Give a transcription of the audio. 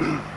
Mm-hmm.